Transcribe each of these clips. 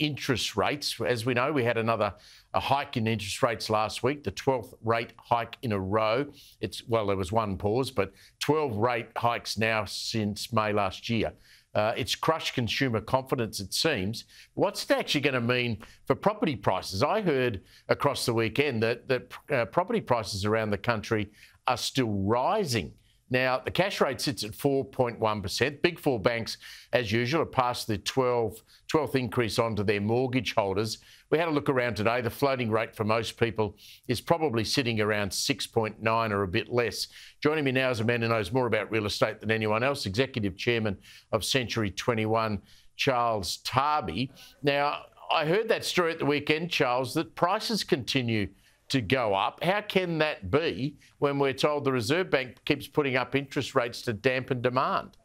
interest rates. As we know, we had another a hike in interest rates last week, the 12th rate hike in a row. It's well, there was one pause, but 12 rate hikes now since May last year. Uh, it's crushed consumer confidence, it seems. What's it actually going to mean for property prices? I heard across the weekend that, that uh, property prices around the country are still rising. Now, the cash rate sits at 4.1%. Big four banks, as usual, have passed the 12, 12th increase on to their mortgage holders. We had a look around today. The floating rate for most people is probably sitting around 6.9 or a bit less. Joining me now is a man who knows more about real estate than anyone else, Executive Chairman of Century 21, Charles Tarbey. Now, I heard that story at the weekend, Charles, that prices continue to go up. How can that be when we're told the Reserve Bank keeps putting up interest rates to dampen demand?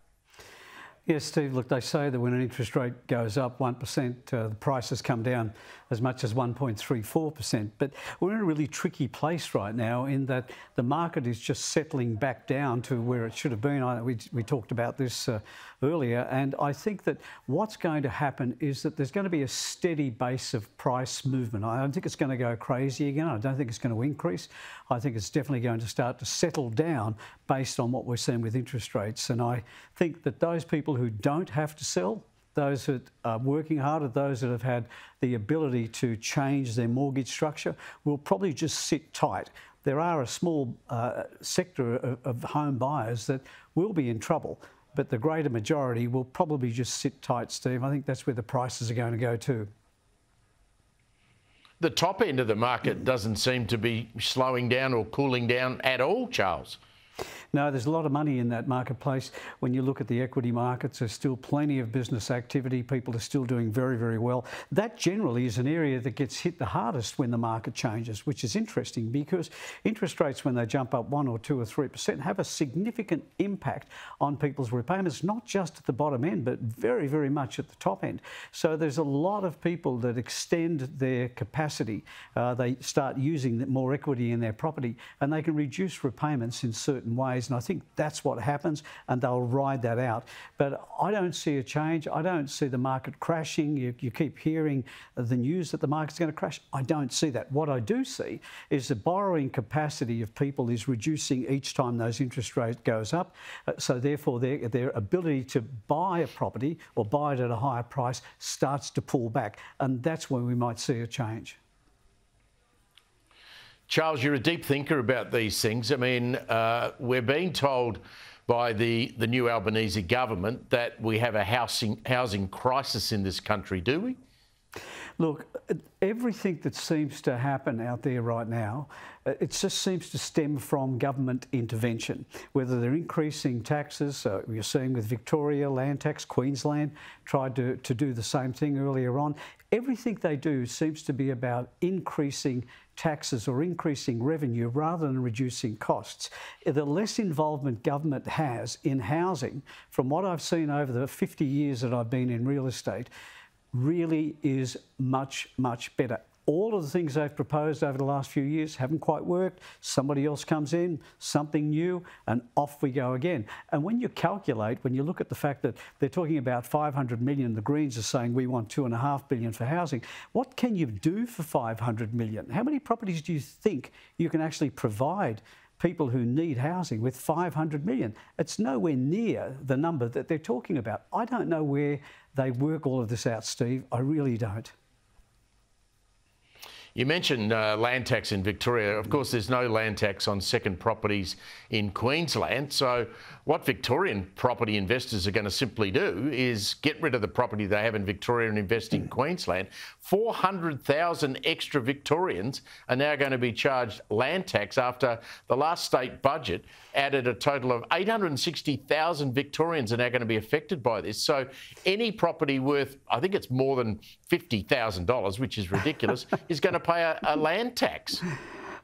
Yes, Steve, look, they say that when an interest rate goes up 1%, uh, the prices come down as much as 1.34%. But we're in a really tricky place right now in that the market is just settling back down to where it should have been. I, we, we talked about this uh, earlier, and I think that what's going to happen is that there's going to be a steady base of price movement. I don't think it's going to go crazy again. I don't think it's going to increase. I think it's definitely going to start to settle down based on what we're seeing with interest rates. And I think that those people who don't have to sell, those that are working harder, those that have had the ability to change their mortgage structure, will probably just sit tight. There are a small uh, sector of, of home buyers that will be in trouble, but the greater majority will probably just sit tight, Steve. I think that's where the prices are going to go too. The top end of the market doesn't seem to be slowing down or cooling down at all, Charles. No, there's a lot of money in that marketplace. When you look at the equity markets, there's still plenty of business activity. People are still doing very, very well. That generally is an area that gets hit the hardest when the market changes, which is interesting because interest rates, when they jump up one or two or three percent, have a significant impact on people's repayments, not just at the bottom end, but very, very much at the top end. So there's a lot of people that extend their capacity. Uh, they start using more equity in their property and they can reduce repayments in certain ways and I think that's what happens, and they'll ride that out. But I don't see a change. I don't see the market crashing. You, you keep hearing the news that the market's going to crash. I don't see that. What I do see is the borrowing capacity of people is reducing each time those interest rate goes up. Uh, so therefore, their, their ability to buy a property or buy it at a higher price starts to pull back, and that's when we might see a change. Charles, you're a deep thinker about these things. I mean, uh, we're being told by the, the new Albanese government that we have a housing, housing crisis in this country, do we? Look, everything that seems to happen out there right now, uh, it just seems to stem from government intervention. Whether they're increasing taxes, uh, you're seeing with Victoria, land tax, Queensland tried to, to do the same thing earlier on. Everything they do seems to be about increasing taxes or increasing revenue rather than reducing costs. The less involvement government has in housing, from what I've seen over the 50 years that I've been in real estate, really is much, much better all of the things they've proposed over the last few years haven't quite worked. Somebody else comes in, something new, and off we go again. And when you calculate, when you look at the fact that they're talking about 500 million, the Greens are saying we want two and a half billion for housing. What can you do for 500 million? How many properties do you think you can actually provide? People who need housing with 500 million. It's nowhere near the number that they're talking about. I don't know where they work all of this out, Steve. I really don't. You mentioned uh, land tax in Victoria. Of course, there's no land tax on second properties in Queensland. So, what Victorian property investors are going to simply do is get rid of the property they have in Victoria and invest in Queensland. 400,000 extra Victorians are now going to be charged land tax after the last state budget added a total of 860,000 Victorians are now going to be affected by this. So, any property worth, I think it's more than $50,000, which is ridiculous, is going to pay a, a land tax.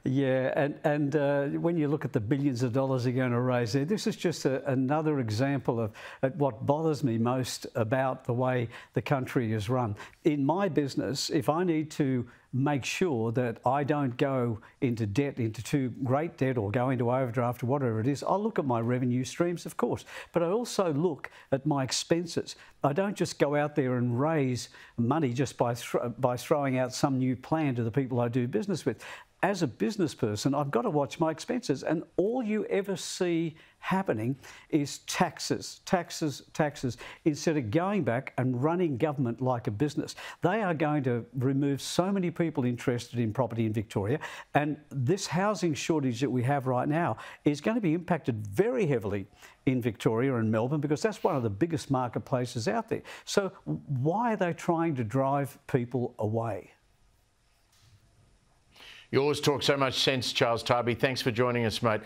Yeah, and, and uh, when you look at the billions of dollars they're going to raise there, this is just a, another example of what bothers me most about the way the country is run. In my business, if I need to make sure that I don't go into debt, into too great debt, or go into overdraft or whatever it is. I'll look at my revenue streams, of course, but I also look at my expenses. I don't just go out there and raise money just by, th by throwing out some new plan to the people I do business with as a business person, I've got to watch my expenses. And all you ever see happening is taxes, taxes, taxes, instead of going back and running government like a business. They are going to remove so many people interested in property in Victoria. And this housing shortage that we have right now is going to be impacted very heavily in Victoria and Melbourne because that's one of the biggest marketplaces out there. So, why are they trying to drive people away? You always talk so much sense, Charles Tarbey. Thanks for joining us, mate.